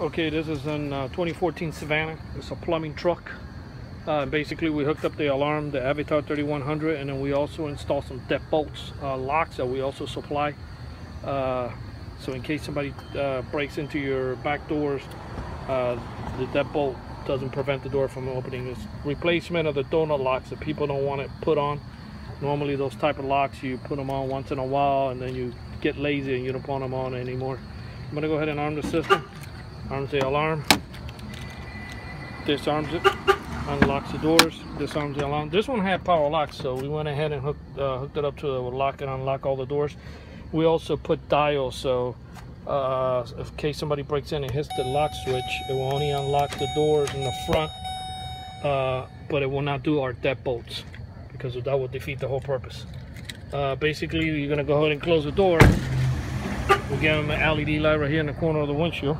Okay, this is in uh, 2014 Savana. It's a plumbing truck. Uh, basically, we hooked up the alarm, the Avital 3100, and then we also installed some deadbolts uh, locks that we also supply. Uh, so in case somebody uh, breaks into your back doors, uh, the deadbolt doesn't prevent the door from opening. It's replacement of the donut locks that people don't want it put on. Normally, those type of locks you put them on once in a while, and then you get lazy and you don't want them on anymore. I'm gonna go ahead and arm the system arms the alarm. Disarms it. Unlocks the doors. Disarms the alarm. This one had power locks so we went ahead and hooked, uh, hooked it up to lock and unlock all the doors. We also put diodes so uh, in case somebody breaks in and hits the lock switch it will only unlock the doors in the front uh, but it will not do our deadbolts because that would defeat the whole purpose. Uh, basically you're gonna go ahead and close the door. We give them an LED light right here in the corner of the windshield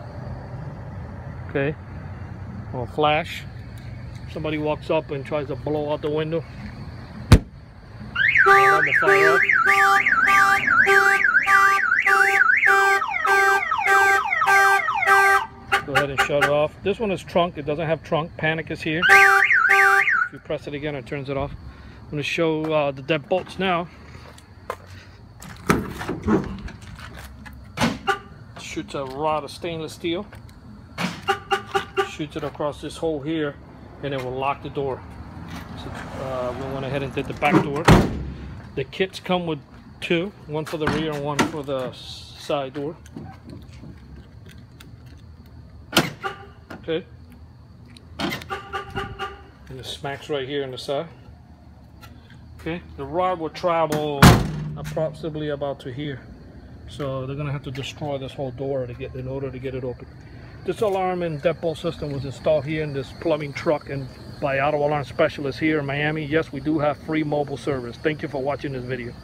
okay? Will flash. Somebody walks up and tries to blow out the window. Go ahead and shut it off. This one is trunk. It doesn't have trunk. Panic is here. If you press it again it turns it off. I'm going to show uh, the deadbolts now. Shoots a rod of stainless steel shoots it across this hole here and it will lock the door. So uh, we went ahead and did the back door. The kits come with two, one for the rear and one for the side door. Okay. And it smacks right here in the side. Okay, the rod will travel approximately about to here. So they're gonna have to destroy this whole door to get in order to get it open. This alarm and deadbolt system was installed here in this plumbing truck and by Auto Alarm Specialist here in Miami. Yes, we do have free mobile service. Thank you for watching this video.